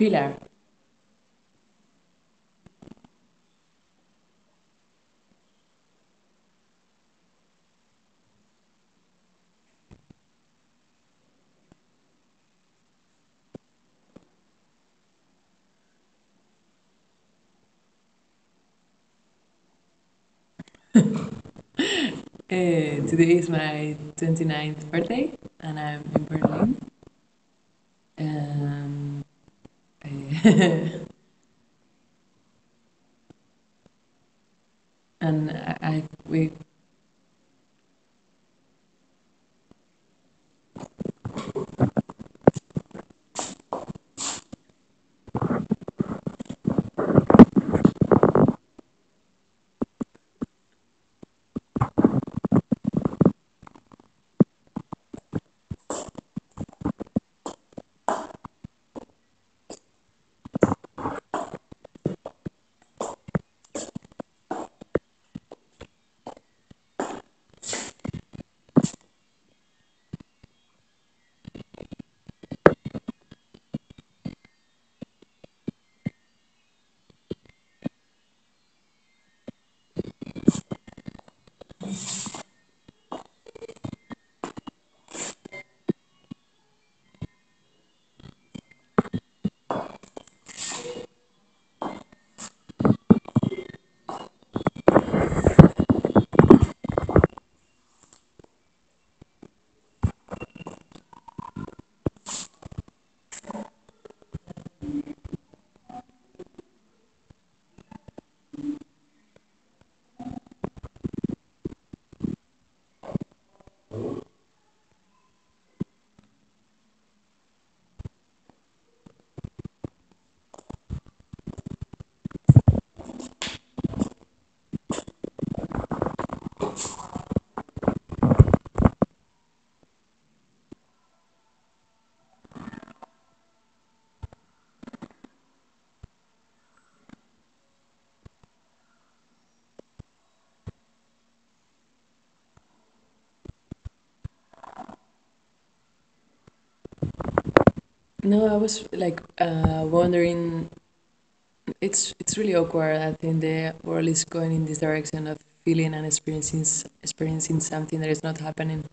Uh, today is my 29th birthday, and I'm in Berlin. Um, and I, I we no, I was like uh, wondering. It's it's really awkward. I think the world is going in this direction of feeling and experiencing experiencing something that is not happening.